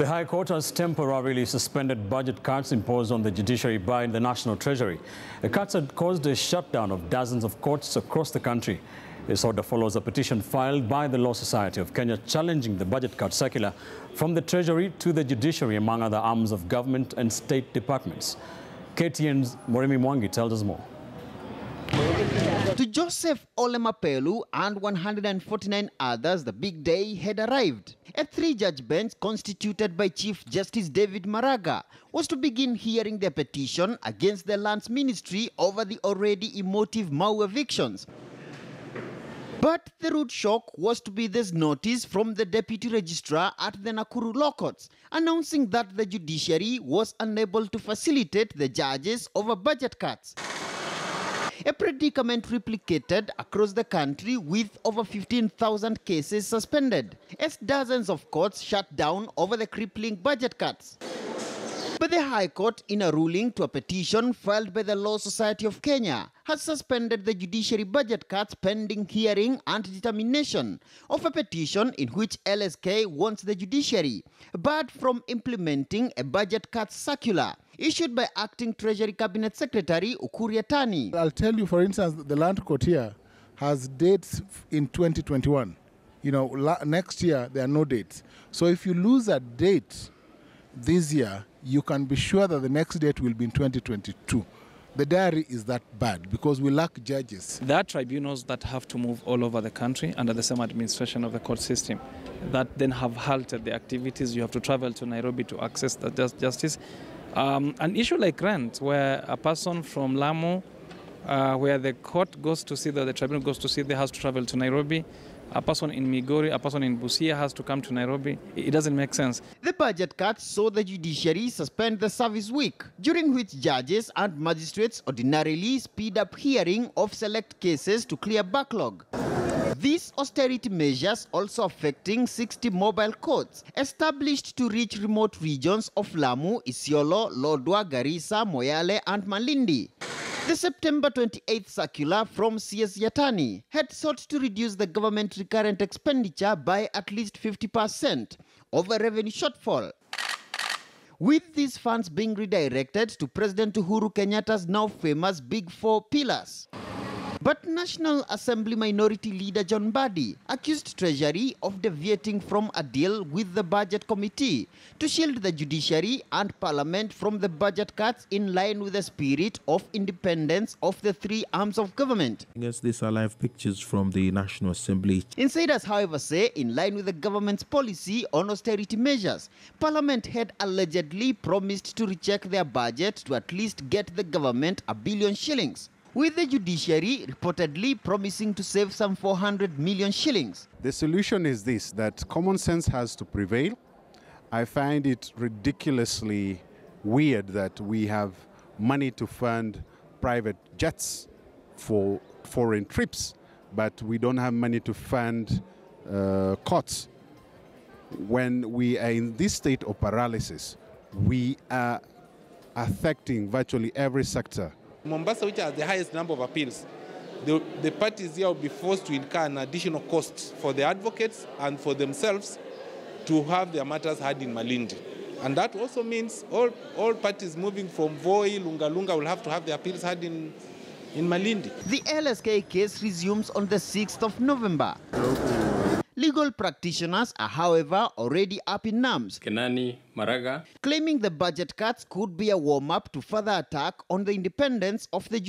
The High Court has temporarily suspended budget cuts imposed on the judiciary by the National Treasury. The cuts had caused a shutdown of dozens of courts across the country. This order follows a petition filed by the Law Society of Kenya challenging the budget cut circular from the Treasury to the judiciary, among other arms of government and state departments. KTN's Moremi Mwangi tells us more. To Joseph Olemapelu and 149 others, the big day had arrived. A three-judge bench constituted by Chief Justice David Maraga was to begin hearing their petition against the Lands Ministry over the already emotive Mau evictions. But the root shock was to be this notice from the Deputy Registrar at the Nakuru Law Courts, announcing that the judiciary was unable to facilitate the judges over budget cuts a predicament replicated across the country with over 15,000 cases suspended, as dozens of courts shut down over the crippling budget cuts. But the High Court, in a ruling to a petition filed by the Law Society of Kenya, has suspended the judiciary budget cuts pending hearing and determination of a petition in which LSK wants the judiciary barred from implementing a budget cut circular issued by Acting Treasury Cabinet Secretary Ukur Yatani. I'll tell you, for instance, the land court here has dates in 2021. You know, next year there are no dates. So if you lose a date this year, you can be sure that the next date will be in 2022. The diary is that bad because we lack judges. There are tribunals that have to move all over the country under the same administration of the court system that then have halted the activities. You have to travel to Nairobi to access the justice. Um, an issue like rent, where a person from Lamu, uh, where the court goes to see, the, the tribunal goes to see, they has to travel to Nairobi. A person in Migori, a person in Busia has to come to Nairobi. It doesn't make sense. The budget cuts saw the judiciary suspend the service week, during which judges and magistrates ordinarily speed up hearing of select cases to clear backlog. These austerity measures also affecting 60 mobile courts established to reach remote regions of Lamu, Isiolo, Lodwar, Garissa, Moyale and Malindi. The September 28th circular from CS Yatani had sought to reduce the government recurrent expenditure by at least 50% of a revenue shortfall. With these funds being redirected to President Uhuru Kenyatta's now famous Big Four pillars. But National Assembly Minority Leader John Mbadi accused Treasury of deviating from a deal with the Budget Committee to shield the judiciary and Parliament from the budget cuts in line with the spirit of independence of the three arms of government. Yes, these are live pictures from the National Assembly. Insiders, however, say in line with the government's policy on austerity measures, Parliament had allegedly promised to recheck their budget to at least get the government a billion shillings with the judiciary reportedly promising to save some 400 million shillings. The solution is this, that common sense has to prevail. I find it ridiculously weird that we have money to fund private jets for foreign trips, but we don't have money to fund uh, courts. When we are in this state of paralysis, we are affecting virtually every sector Mombasa, which has the highest number of appeals, the, the parties here will be forced to incur an additional cost for the advocates and for themselves to have their matters heard in Malindi. And that also means all, all parties moving from Voi, Lunga Lunga will have to have their appeals heard in, in Malindi. The LSK case resumes on the 6th of November. Legal practitioners are, however, already up in arms. Kenani Maraga. Claiming the budget cuts could be a warm up to further attack on the independence of the